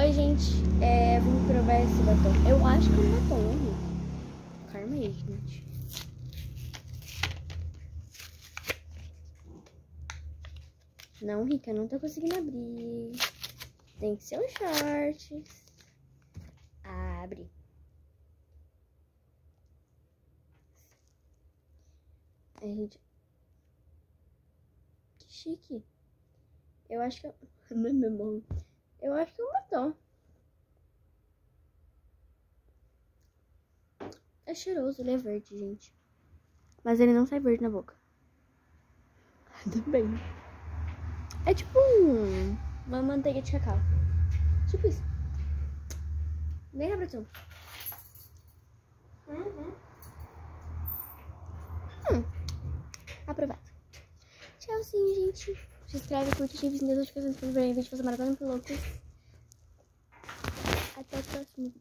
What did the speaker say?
Oi, gente. É, provar esse batom. Eu acho que é um batom, né? Calma aí, gente. Não, Rica, não tô conseguindo abrir. Tem que ser um short. Abre. A gente... Que chique. Eu acho que... Não é meu. Eu acho que é um batom. É cheiroso, ele é verde, gente. Mas ele não sai verde na boca. Ainda bem. É tipo um, uma manteiga de cacau. Tipo isso. Vem cá, Bratão. Uhum. Hum. Aprovado. Tchauzinho, gente. Se inscreve, curte, ativa as notificações para ver vídeo fazer maratona pro loucos. Até o próximo vídeo.